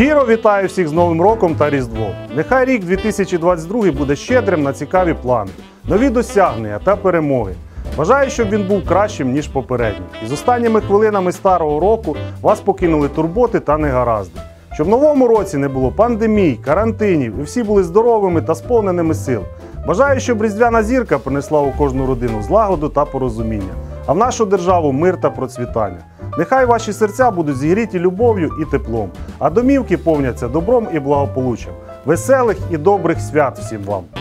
Щиро вітаю всіх з Новим роком та Різдвом. Нехай рік 2022 буде щедрим на цікаві плани, нові досягнення та перемоги. Бажаю, щоб він був кращим, ніж попередній. І з останніми хвилинами старого року вас покинули турботи та негаразди. Щоб в новому році не було пандемій, карантинів і всі були здоровими та сповненими сил. Бажаю, щоб різдвяна зірка принесла у кожну родину злагоду та порозуміння, а в нашу державу мир та процвітання. Нехай ваші серця будуть зігріті любов'ю і теплом, а домівки повняться добром і благополуччям. Веселих і добрих свят всім вам!